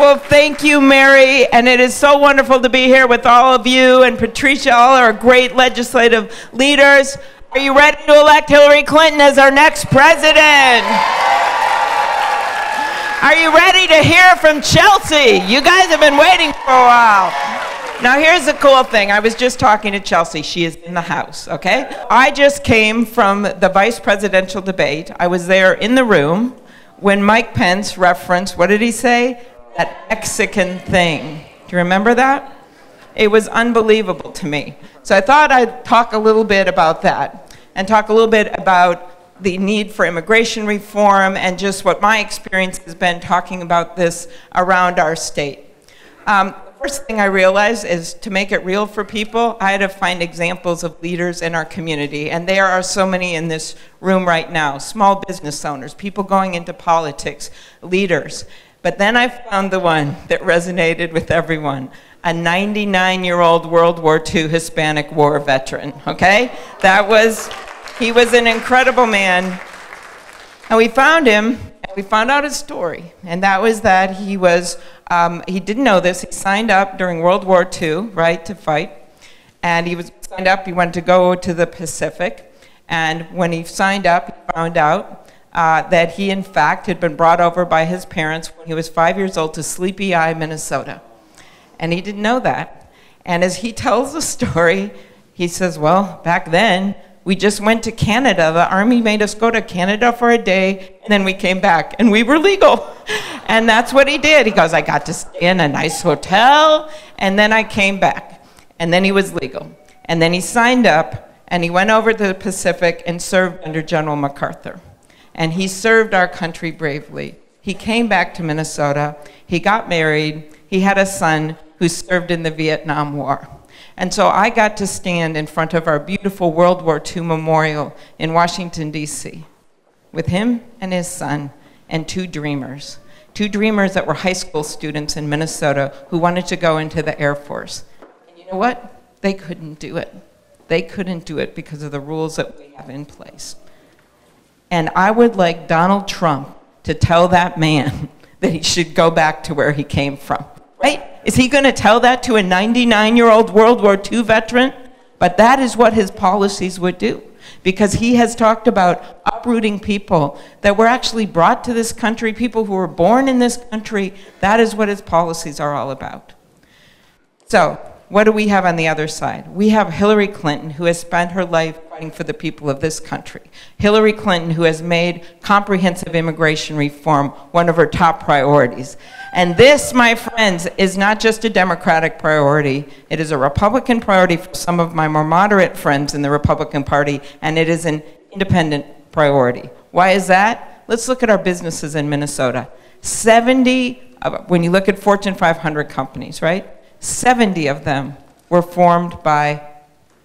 Well, thank you, Mary. And it is so wonderful to be here with all of you and Patricia, all our great legislative leaders. Are you ready to elect Hillary Clinton as our next president? Are you ready to hear from Chelsea? You guys have been waiting for a while. Now, here's the cool thing. I was just talking to Chelsea. She is in the house, okay? I just came from the vice presidential debate. I was there in the room when Mike Pence referenced, what did he say? That Mexican thing. Do you remember that? It was unbelievable to me. So I thought I'd talk a little bit about that and talk a little bit about the need for immigration reform and just what my experience has been talking about this around our state. Um, first thing I realized is to make it real for people, I had to find examples of leaders in our community. And there are so many in this room right now small business owners, people going into politics, leaders. But then I found the one that resonated with everyone a 99 year old World War II Hispanic War veteran, okay? That was, he was an incredible man. And we found him, and we found out his story. And that was that he was, um, he didn't know this, he signed up during World War II, right, to fight. And he was signed up, he wanted to go to the Pacific. And when he signed up, he found out uh, that he, in fact, had been brought over by his parents when he was five years old to Sleepy Eye, Minnesota. And he didn't know that. And as he tells the story, he says, Well, back then, we just went to Canada. The army made us go to Canada for a day, and then we came back, and we were legal. And that's what he did. He goes, I got to stay in a nice hotel, and then I came back. And then he was legal. And then he signed up, and he went over to the Pacific and served under General MacArthur. And he served our country bravely. He came back to Minnesota. He got married. He had a son who served in the Vietnam War. And so I got to stand in front of our beautiful World War II memorial in Washington, D.C., with him and his son and two dreamers. Two dreamers that were high school students in Minnesota who wanted to go into the Air Force. And you know what? They couldn't do it. They couldn't do it because of the rules that we have in place. And I would like Donald Trump to tell that man that he should go back to where he came from. Right? Is he going to tell that to a 99 year old World War II veteran? But that is what his policies would do. Because he has talked about uprooting people that were actually brought to this country, people who were born in this country. That is what his policies are all about. So, what do we have on the other side? We have Hillary Clinton, who has spent her life fighting for the people of this country. Hillary Clinton, who has made comprehensive immigration reform one of her top priorities. And this, my friends, is not just a Democratic priority, it is a Republican priority for some of my more moderate friends in the Republican Party, and it is an independent priority. Why is that? Let's look at our businesses in Minnesota. 70, when you look at Fortune 500 companies, right? 70 of them were formed by,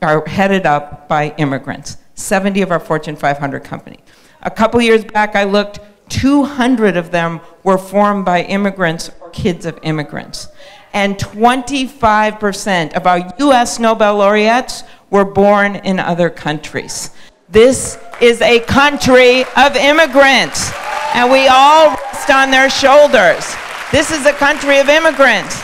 are headed up by immigrants. 70 of our Fortune 500 companies. A couple years back, I looked, 200 of them were formed by immigrants or kids of immigrants. And 25% of our US Nobel laureates were born in other countries. This is a country of immigrants, and we all rest on their shoulders. This is a country of immigrants.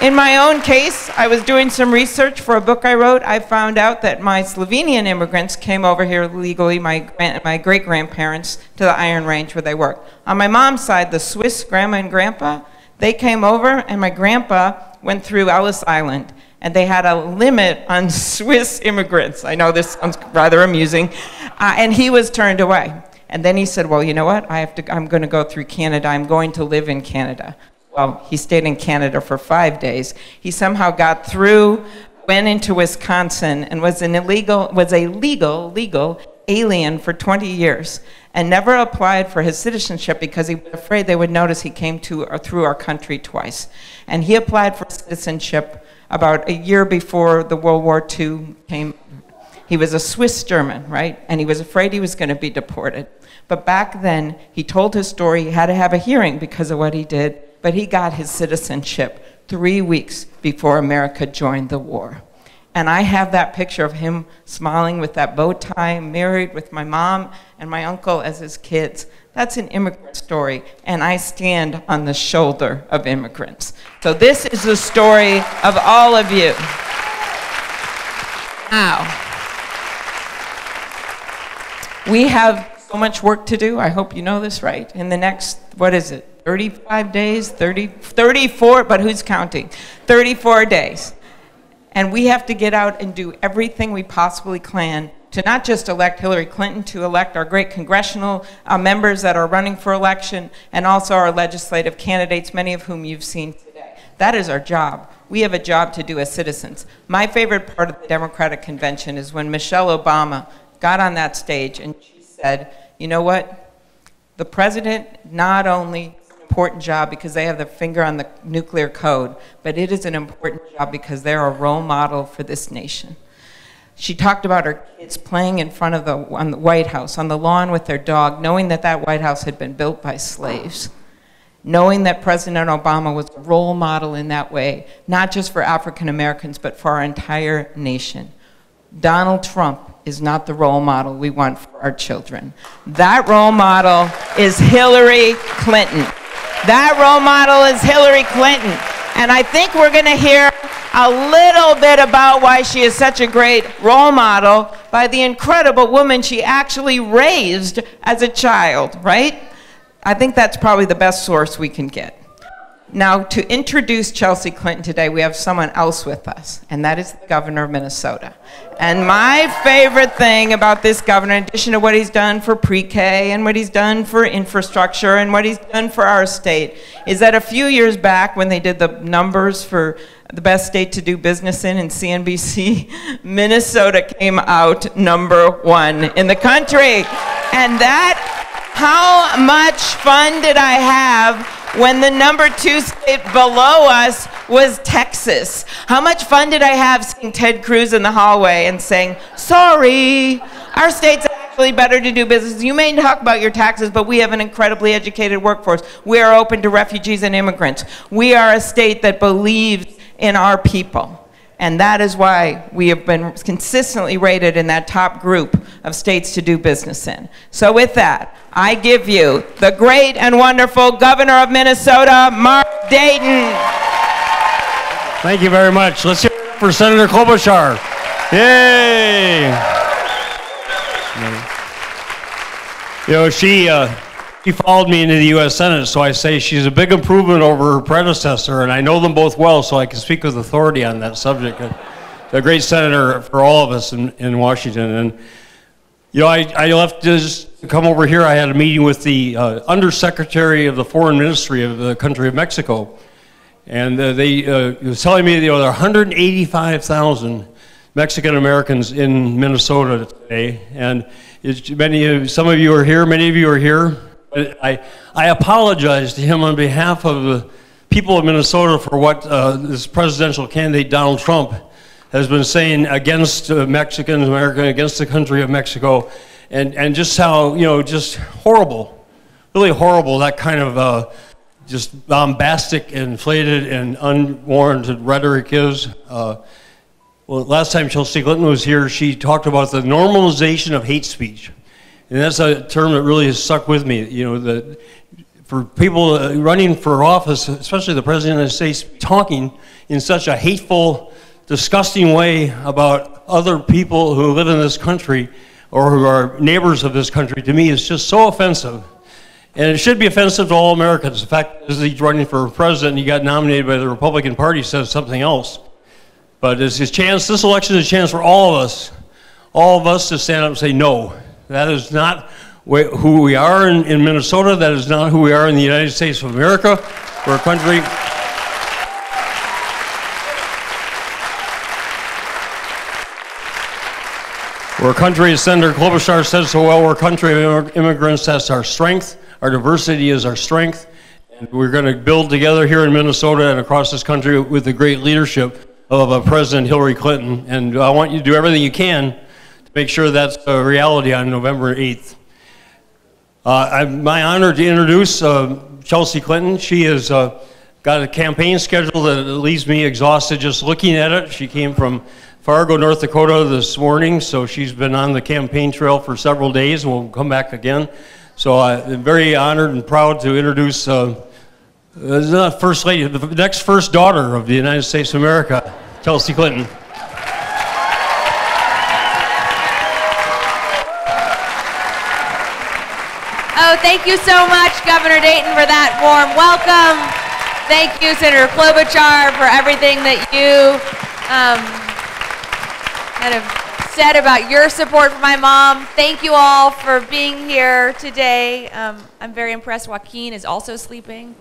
In my own case, I was doing some research for a book I wrote. I found out that my Slovenian immigrants came over here legally, my, my great grandparents, to the Iron Range where they worked. On my mom's side, the Swiss grandma and grandpa, they came over, and my grandpa went through Ellis Island. And they had a limit on Swiss immigrants. I know this sounds rather amusing. Uh, and he was turned away. And then he said, Well, you know what? I have to, I'm going to go through Canada. I'm going to live in Canada well, he stayed in Canada for five days. He somehow got through, went into Wisconsin, and was an illegal, was a legal, legal alien for 20 years, and never applied for his citizenship because he was afraid they would notice he came to or through our country twice. And he applied for citizenship about a year before the World War II came. He was a Swiss German, right? And he was afraid he was going to be deported. But back then, he told his story. He had to have a hearing because of what he did but he got his citizenship three weeks before America joined the war. And I have that picture of him smiling with that bow tie, married with my mom and my uncle as his kids. That's an immigrant story, and I stand on the shoulder of immigrants. So this is the story of all of you. Now, we have so much work to do. I hope you know this, right? In the next, what is it, 35 days? 30, 34, but who's counting? 34 days. And we have to get out and do everything we possibly can to not just elect Hillary Clinton, to elect our great congressional uh, members that are running for election, and also our legislative candidates, many of whom you've seen today. That is our job. We have a job to do as citizens. My favorite part of the Democratic Convention is when Michelle Obama got on that stage and she said, you know what? The president not only important job because they have their finger on the nuclear code, but it is an important job because they're a role model for this nation. She talked about her kids playing in front of the, on the White House, on the lawn with their dog, knowing that that White House had been built by slaves. Knowing that President Obama was a role model in that way, not just for African Americans, but for our entire nation. Donald Trump is not the role model we want for our children. That role model is Hillary Clinton. That role model is Hillary Clinton. And I think we're going to hear a little bit about why she is such a great role model by the incredible woman she actually raised as a child, right? I think that's probably the best source we can get. Now, to introduce Chelsea Clinton today, we have someone else with us, and that is the governor of Minnesota. And my favorite thing about this governor, in addition to what he's done for pre K and what he's done for infrastructure and what he's done for our state, is that a few years back, when they did the numbers for the best state to do business in in CNBC, Minnesota came out number one in the country. And that, how much fun did I have when the number two state below us was Texas. How much fun did I have seeing Ted Cruz in the hallway and saying, sorry, our state's actually better to do business. You may talk about your taxes, but we have an incredibly educated workforce. We are open to refugees and immigrants. We are a state that believes in our people. And that is why we have been consistently rated in that top group of states to do business in. So, with that, I give you the great and wonderful governor of Minnesota, Mark Dayton. Thank you very much. Let's hear it for Senator Klobuchar. Yay! You know, she. Uh, she followed me into the U.S. Senate, so I say she's a big improvement over her predecessor, and I know them both well, so I can speak with authority on that subject. A great senator for all of us in, in Washington. And, you know, I, I left just to come over here. I had a meeting with the uh, Undersecretary of the Foreign Ministry of the country of Mexico. And uh, they uh, was telling me you know, there are 185,000 Mexican Americans in Minnesota today. And many, of, some of you are here, many of you are here I, I apologize to him on behalf of the people of Minnesota for what uh, this presidential candidate Donald Trump has been saying against uh, Mexicans, America, against the country of Mexico, and, and just how, you know, just horrible, really horrible that kind of uh, just bombastic, inflated, and unwarranted rhetoric is. Uh, well, last time Chelsea Clinton was here, she talked about the normalization of hate speech. And that's a term that really has stuck with me. You know, for people uh, running for office, especially the President of the States, talking in such a hateful, disgusting way about other people who live in this country or who are neighbors of this country, to me is just so offensive. And it should be offensive to all Americans. The fact is he's running for president he got nominated by the Republican Party says something else. But it's his chance, this election is a chance for all of us, all of us to stand up and say no. That is not who we are in, in Minnesota. That is not who we are in the United States of America. We're a country. We're a country, as Senator Klobuchar said so well, we're a country of immigrants. That's our strength. Our diversity is our strength. And we're going to build together here in Minnesota and across this country with the great leadership of uh, President Hillary Clinton. And I want you to do everything you can make sure that's a reality on November 8th. Uh, I'm my honor to introduce uh, Chelsea Clinton. She has uh, got a campaign schedule that leaves me exhausted just looking at it. She came from Fargo, North Dakota this morning, so she's been on the campaign trail for several days and will come back again. So I'm very honored and proud to introduce uh, the first lady, the next first daughter of the United States of America, Chelsea Clinton. Oh, thank you so much, Governor Dayton, for that warm welcome. Thank you, Senator Klobuchar, for everything that you um, kind of said about your support for my mom. Thank you all for being here today. Um, I'm very impressed. Joaquin is also sleeping.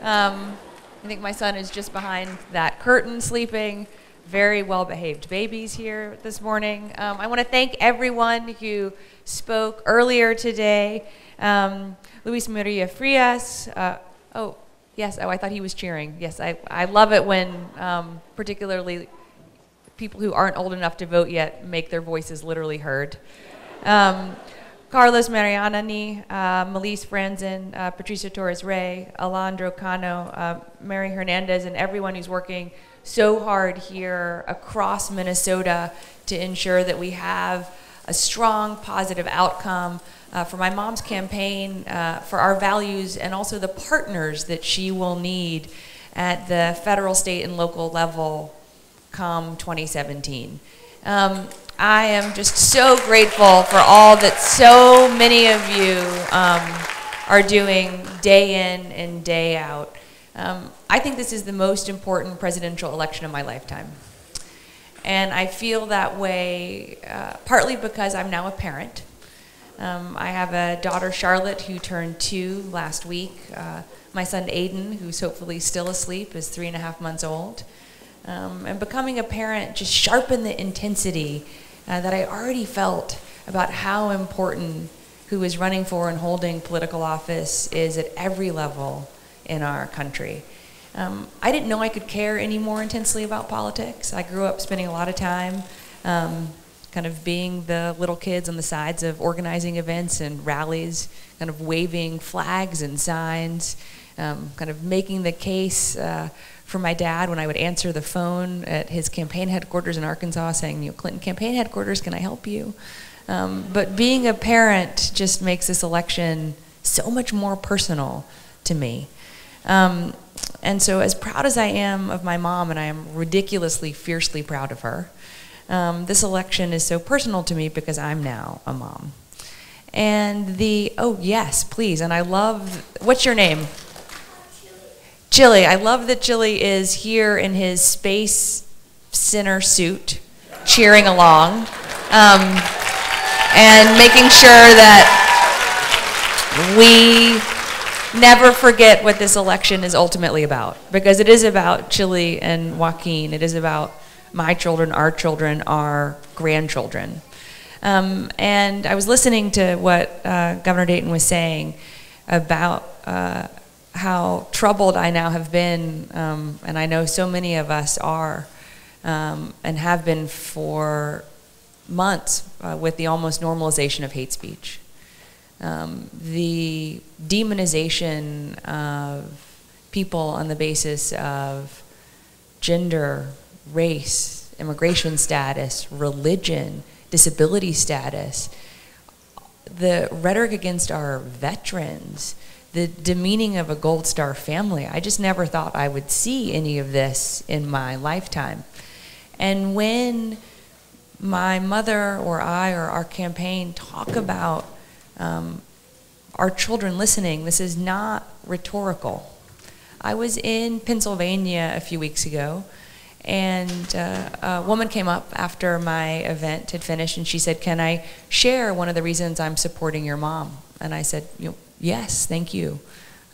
Um, I think my son is just behind that curtain sleeping. Very well behaved babies here this morning. Um, I want to thank everyone who spoke earlier today. Um, Luis Maria Frias. Uh, oh, yes. Oh, I thought he was cheering. Yes, I, I love it when, um, particularly, people who aren't old enough to vote yet make their voices literally heard. Um, Carlos Mariani, uh, Melisa Franzen, uh, Patricia Torres Ray, Alondra Cano, uh, Mary Hernandez, and everyone who's working so hard here across Minnesota to ensure that we have a strong, positive outcome uh, for my mom's campaign, uh, for our values, and also the partners that she will need at the federal, state, and local level come 2017. Um, I am just so grateful for all that so many of you um, are doing day in and day out. Um, I think this is the most important presidential election of my lifetime. And I feel that way uh, partly because I'm now a parent. Um, I have a daughter, Charlotte, who turned two last week. Uh, my son, Aidan, who's hopefully still asleep, is three and a half months old. Um, and becoming a parent just sharpened the intensity uh, that I already felt about how important who is running for and holding political office is at every level in our country. Um, I didn't know I could care any more intensely about politics. I grew up spending a lot of time um, kind of being the little kids on the sides of organizing events and rallies, kind of waving flags and signs, um, kind of making the case uh, for my dad when I would answer the phone at his campaign headquarters in Arkansas saying, you know, Clinton campaign headquarters, can I help you? Um, but being a parent just makes this election so much more personal to me. Um, and so, as proud as I am of my mom, and I am ridiculously, fiercely proud of her, um, this election is so personal to me because I'm now a mom. And the, oh, yes, please. And I love, what's your name? Chili. Chili. I love that Chili is here in his Space Center suit, cheering along, um, and making sure that we never forget what this election is ultimately about. Because it is about Chili and Joaquin. It is about my children, our children, our grandchildren. Um, and I was listening to what uh, Governor Dayton was saying about uh, how troubled I now have been, um, and I know so many of us are, um, and have been for months uh, with the almost normalization of hate speech. Um, the demonization of people on the basis of gender, race, immigration status, religion, disability status, the rhetoric against our veterans, the demeaning of a Gold Star family. I just never thought I would see any of this in my lifetime. And when my mother or I or our campaign talk about um, our children listening, this is not rhetorical. I was in Pennsylvania a few weeks ago, and uh, a woman came up after my event had finished, and she said, "Can I share one of the reasons I'm supporting your mom?" And I said, Yes, thank you.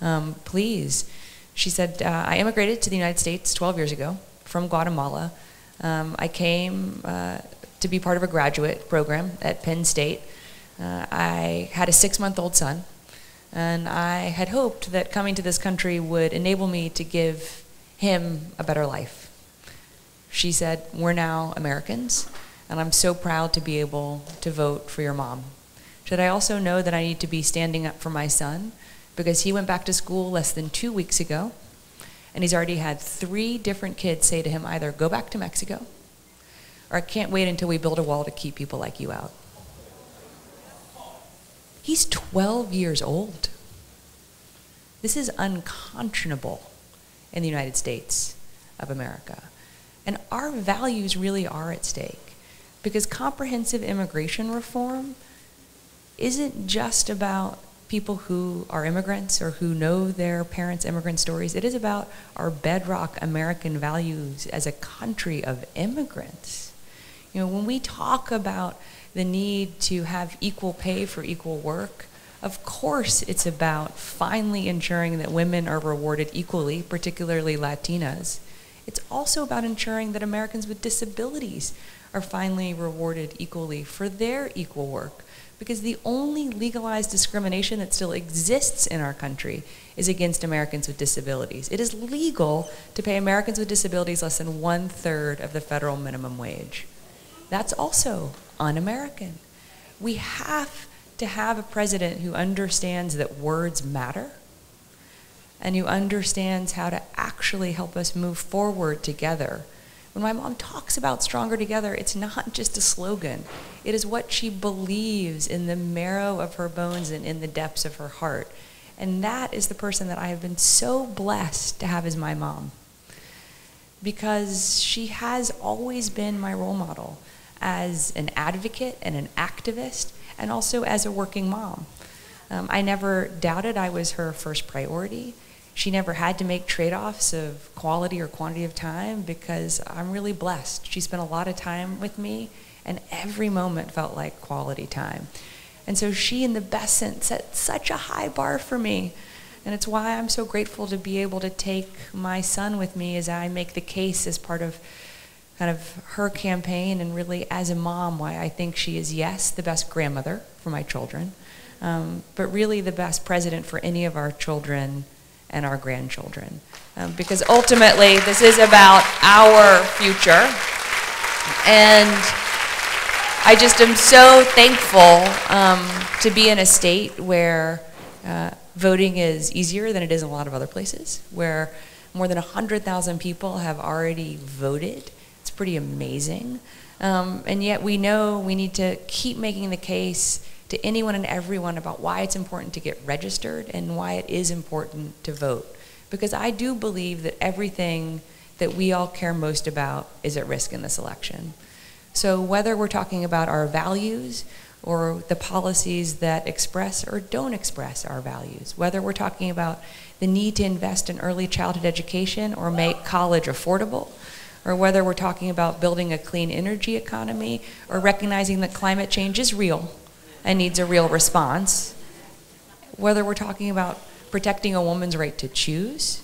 Um, please. She said, uh, I immigrated to the United States 12 years ago from Guatemala. Um, I came uh, to be part of a graduate program at Penn State. Uh, I had a six month old son, and I had hoped that coming to this country would enable me to give him a better life. She said, We're now Americans, and I'm so proud to be able to vote for your mom. Should I also know that I need to be standing up for my son because he went back to school less than two weeks ago and he's already had three different kids say to him either go back to Mexico or I can't wait until we build a wall to keep people like you out. He's 12 years old. This is unconscionable in the United States of America. And our values really are at stake because comprehensive immigration reform isn't just about people who are immigrants or who know their parents' immigrant stories. It is about our bedrock American values as a country of immigrants. You know, when we talk about the need to have equal pay for equal work, of course it's about finally ensuring that women are rewarded equally, particularly Latinas. It's also about ensuring that Americans with disabilities are finally rewarded equally for their equal work. Because the only legalized discrimination that still exists in our country is against Americans with disabilities. It is legal to pay Americans with disabilities less than one third of the federal minimum wage. That's also un American. We have to have a president who understands that words matter and who understands how to actually help us move forward together. When my mom talks about Stronger Together, it's not just a slogan. It is what she believes in the marrow of her bones and in the depths of her heart. And that is the person that I have been so blessed to have as my mom. Because she has always been my role model as an advocate and an activist, and also as a working mom. Um, I never doubted I was her first priority. She never had to make trade offs of quality or quantity of time because I'm really blessed. She spent a lot of time with me, and every moment felt like quality time. And so she, in the best sense, set such a high bar for me. And it's why I'm so grateful to be able to take my son with me as I make the case as part of kind of her campaign and really as a mom why I think she is, yes, the best grandmother for my children, um, but really the best president for any of our children and our grandchildren. Um, because ultimately, this is about our future. And I just am so thankful um, to be in a state where uh, voting is easier than it is in a lot of other places, where more than 100,000 people have already voted pretty amazing. Um, and yet we know we need to keep making the case to anyone and everyone about why it's important to get registered and why it is important to vote. Because I do believe that everything that we all care most about is at risk in this election. So whether we're talking about our values or the policies that express or don't express our values, whether we're talking about the need to invest in early childhood education or make college affordable, or whether we're talking about building a clean energy economy or recognizing that climate change is real and needs a real response, whether we're talking about protecting a woman's right to choose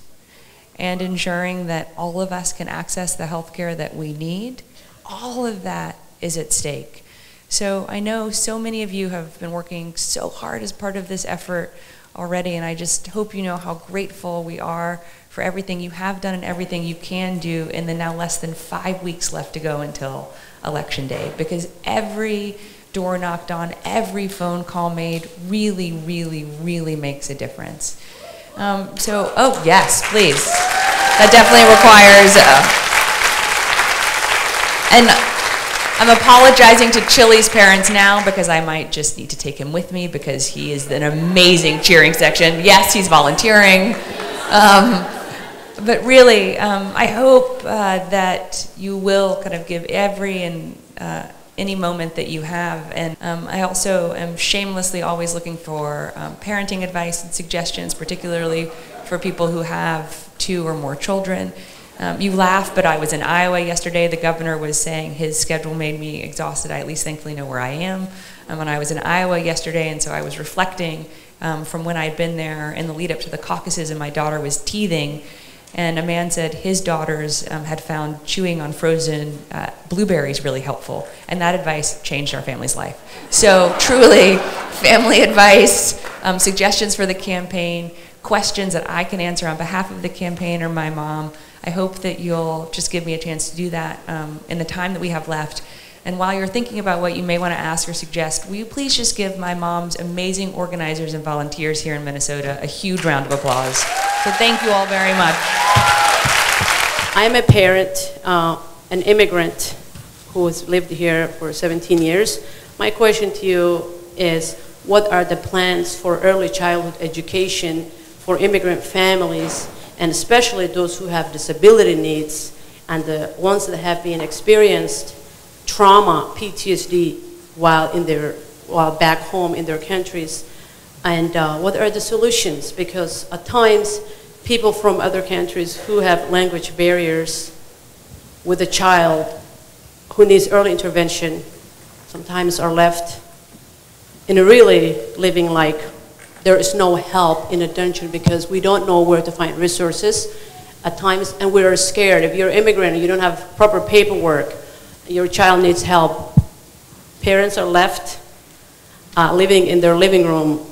and ensuring that all of us can access the health care that we need, all of that is at stake. So I know so many of you have been working so hard as part of this effort already, and I just hope you know how grateful we are for everything you have done and everything you can do in the now less than five weeks left to go until Election Day. Because every door knocked on, every phone call made really, really, really makes a difference. Um, so, oh, yes, please. That definitely requires. Uh, and I'm apologizing to Chili's parents now because I might just need to take him with me because he is an amazing cheering section. Yes, he's volunteering. Um, but really, um, I hope uh, that you will kind of give every and uh, any moment that you have. And um, I also am shamelessly always looking for um, parenting advice and suggestions, particularly for people who have two or more children. Um, you laugh, but I was in Iowa yesterday. The governor was saying his schedule made me exhausted. I at least thankfully know where I am. Um, and I was in Iowa yesterday, and so I was reflecting um, from when I'd been there in the lead up to the caucuses, and my daughter was teething. And a man said his daughters um, had found chewing on frozen uh, blueberries really helpful, and that advice changed our family's life. So, truly, family advice, um, suggestions for the campaign, questions that I can answer on behalf of the campaign or my mom. I hope that you'll just give me a chance to do that um, in the time that we have left. And while you're thinking about what you may want to ask or suggest, will you please just give my mom's amazing organizers and volunteers here in Minnesota a huge round of applause? So thank you all very much. I'm a parent, uh, an immigrant who has lived here for 17 years. My question to you is, what are the plans for early childhood education for immigrant families, and especially those who have disability needs and the ones that have been experienced trauma, PTSD, while in their while back home in their countries, and uh, what are the solutions? Because at times, people from other countries who have language barriers with a child who needs early intervention sometimes are left in a really living like there is no help in a dungeon because we don't know where to find resources at times and we're scared. If you're an immigrant and you don't have proper paperwork, your child needs help. Parents are left uh, living in their living room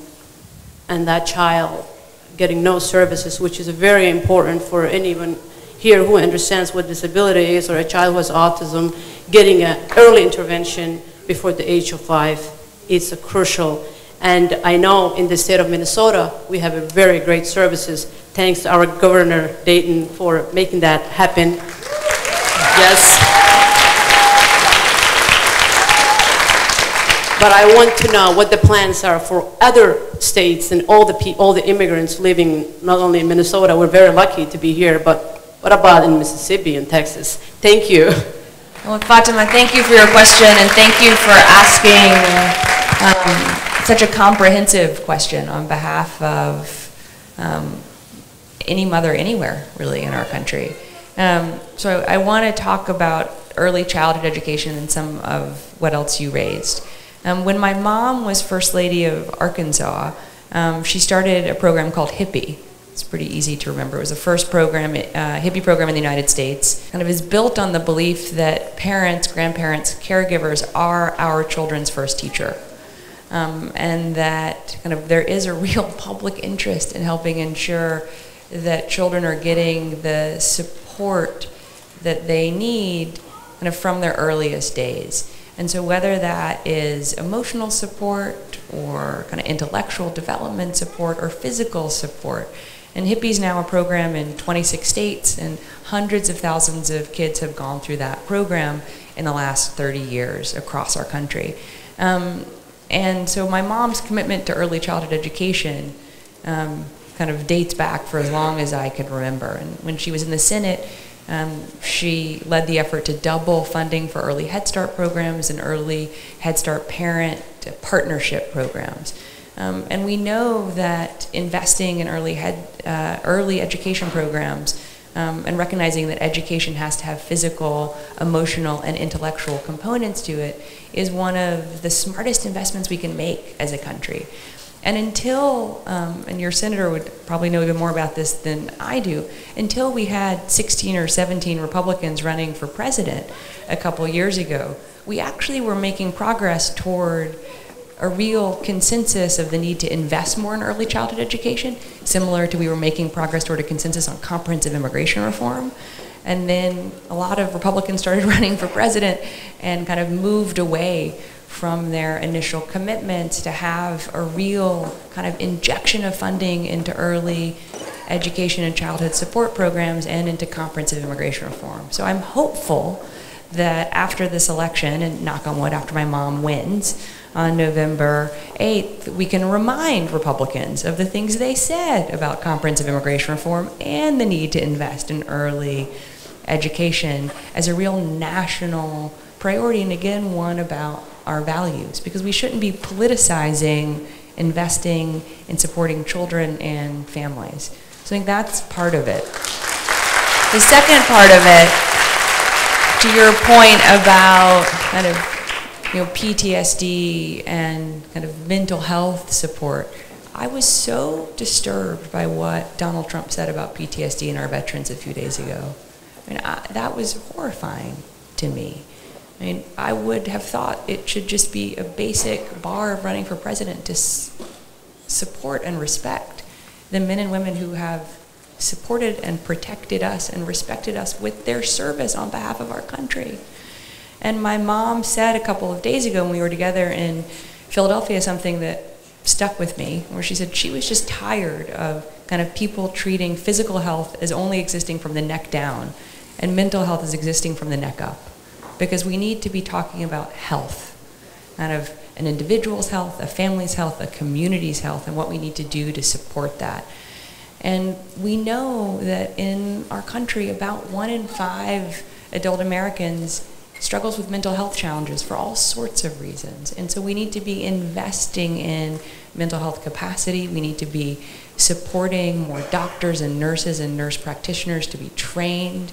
and that child getting no services, which is very important for anyone here who understands what disability is or a child who has autism, getting an early intervention before the age of five is crucial. And I know in the state of Minnesota, we have a very great services. Thanks to our Governor Dayton for making that happen. Yes. But I want to know what the plans are for other states and all the, all the immigrants living not only in Minnesota, we're very lucky to be here, but what about in Mississippi and Texas? Thank you. Well, Fatima, thank you for your question and thank you for asking um, such a comprehensive question on behalf of um, any mother anywhere, really, in our country. Um, so I want to talk about early childhood education and some of what else you raised. Um, when my mom was First Lady of Arkansas, um, she started a program called HIPPY. It's pretty easy to remember. It was the first program, uh, HIPPY program in the United States. Kind of is built on the belief that parents, grandparents, caregivers are our children's first teacher. Um, and that kind of there is a real public interest in helping ensure that children are getting the support that they need kind of from their earliest days. And so whether that is emotional support or kind of intellectual development support or physical support, and HIPPY's now a program in 26 states, and hundreds of thousands of kids have gone through that program in the last 30 years across our country. Um, and so my mom's commitment to early childhood education um, kind of dates back for as long as I can remember. And when she was in the Senate, um, she led the effort to double funding for early Head Start programs and early Head Start parent partnership programs. Um, and we know that investing in early, head, uh, early education programs um, and recognizing that education has to have physical, emotional, and intellectual components to it is one of the smartest investments we can make as a country. And until, um, and your senator would probably know even more about this than I do, until we had 16 or 17 Republicans running for president a couple years ago, we actually were making progress toward a real consensus of the need to invest more in early childhood education, similar to we were making progress toward a consensus on comprehensive immigration reform. And then a lot of Republicans started running for president and kind of moved away from their initial commitments to have a real kind of injection of funding into early education and childhood support programs and into comprehensive immigration reform. So I'm hopeful that after this election, and knock on wood, after my mom wins on November 8th, we can remind Republicans of the things they said about comprehensive immigration reform and the need to invest in early education as a real national priority, and again, one about our values because we shouldn't be politicizing investing in supporting children and families. So I think that's part of it. The second part of it, to your point about kind of you know PTSD and kind of mental health support, I was so disturbed by what Donald Trump said about PTSD and our veterans a few days ago. I mean, I, that was horrifying to me. I mean, I would have thought it should just be a basic bar of running for president to support and respect the men and women who have supported and protected us and respected us with their service on behalf of our country. And my mom said a couple of days ago when we were together in Philadelphia something that stuck with me, where she said she was just tired of kind of people treating physical health as only existing from the neck down and mental health as existing from the neck up because we need to be talking about health, kind of an individual's health, a family's health, a community's health, and what we need to do to support that. And we know that in our country, about one in five adult Americans struggles with mental health challenges for all sorts of reasons. And so we need to be investing in mental health capacity. We need to be supporting more doctors and nurses and nurse practitioners to be trained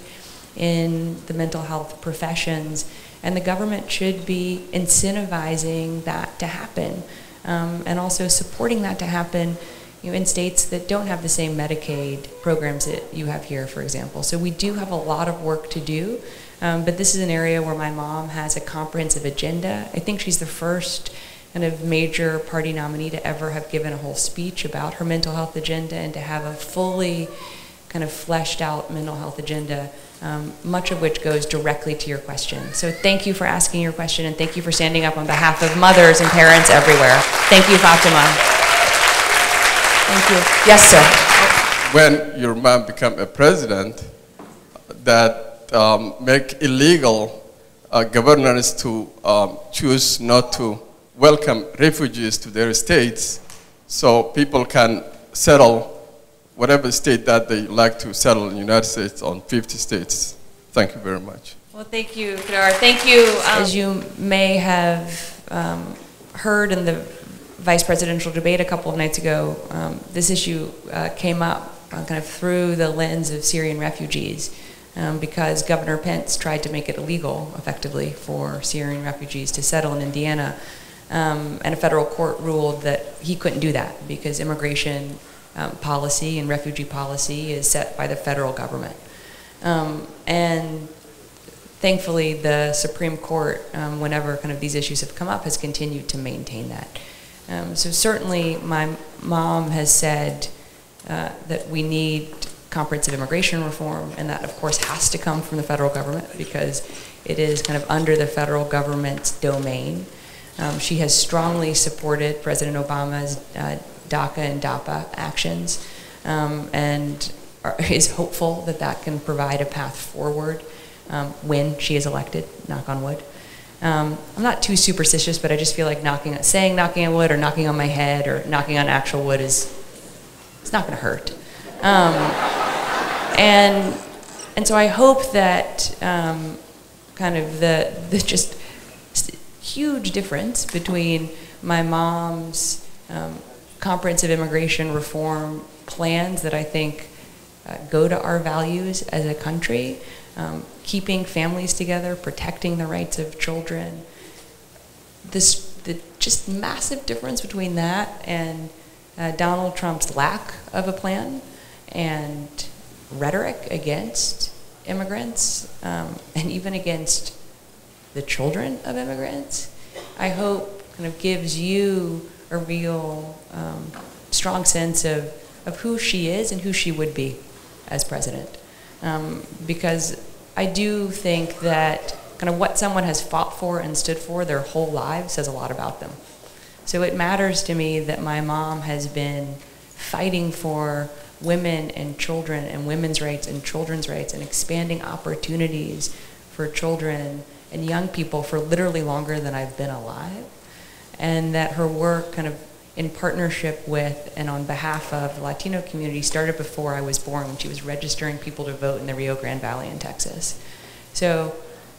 in the mental health professions. And the government should be incentivizing that to happen um, and also supporting that to happen you know, in states that don't have the same Medicaid programs that you have here, for example. So we do have a lot of work to do. Um, but this is an area where my mom has a comprehensive agenda. I think she's the first kind of major party nominee to ever have given a whole speech about her mental health agenda and to have a fully kind of fleshed out mental health agenda, um, much of which goes directly to your question. So thank you for asking your question and thank you for standing up on behalf of mothers and parents everywhere. Thank you, Fatima. Thank you. Yes, sir. When your mom became a president, that um, make illegal uh, governors to um, choose not to welcome refugees to their states so people can settle whatever state that they like to settle in the United States on 50 states. Thank you very much. Well, thank you, Kadar. Thank you. Um, As you may have um, heard in the vice presidential debate a couple of nights ago, um, this issue uh, came up uh, kind of through the lens of Syrian refugees um, because Governor Pence tried to make it illegal, effectively, for Syrian refugees to settle in Indiana. Um, and a federal court ruled that he couldn't do that because immigration um, policy and refugee policy is set by the federal government. Um, and thankfully, the Supreme Court, um, whenever kind of these issues have come up, has continued to maintain that. Um, so certainly, my mom has said uh, that we need comprehensive immigration reform, and that, of course, has to come from the federal government because it is kind of under the federal government's domain. Um, she has strongly supported President Obama's uh, DACA and DAPA actions um, and are, is hopeful that that can provide a path forward um, when she is elected, knock on wood. Um, I'm not too superstitious, but I just feel like knocking, saying knocking on wood or knocking on my head or knocking on actual wood is, it's not going to hurt. Um, and, and so I hope that um, kind of the, the just huge difference between my mom's um, comprehensive immigration reform plans that I think uh, go to our values as a country, um, keeping families together, protecting the rights of children. This the just massive difference between that and uh, Donald Trump's lack of a plan and rhetoric against immigrants um, and even against the children of immigrants, I hope kind of gives you a real um, strong sense of, of who she is and who she would be as president. Um, because I do think that kind of what someone has fought for and stood for their whole lives says a lot about them. So it matters to me that my mom has been fighting for women and children and women's rights and children's rights and expanding opportunities for children and young people for literally longer than I've been alive. And that her work kind of in partnership with and on behalf of the Latino community started before I was born when she was registering people to vote in the Rio Grande Valley in Texas. So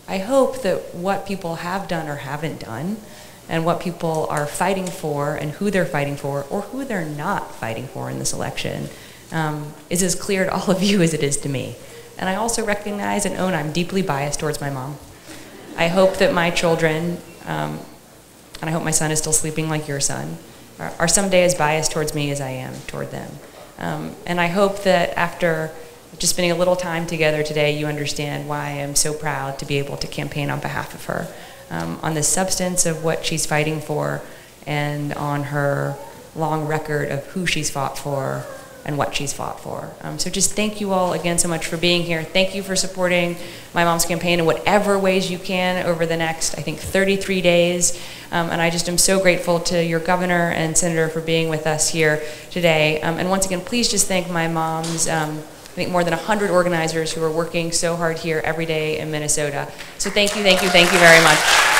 I hope that what people have done or haven't done and what people are fighting for and who they're fighting for or who they're not fighting for in this election um, is as clear to all of you as it is to me. And I also recognize and own I'm deeply biased towards my mom. I hope that my children, um, and I hope my son is still sleeping like your son, are, are someday as biased towards me as I am toward them. Um, and I hope that after just spending a little time together today, you understand why I'm so proud to be able to campaign on behalf of her um, on the substance of what she's fighting for and on her long record of who she's fought for and what she's fought for. Um, so just thank you all again so much for being here. Thank you for supporting my mom's campaign in whatever ways you can over the next, I think, 33 days. Um, and I just am so grateful to your governor and senator for being with us here today. Um, and once again, please just thank my mom's, um, I think more than 100 organizers who are working so hard here every day in Minnesota. So thank you, thank you, thank you very much.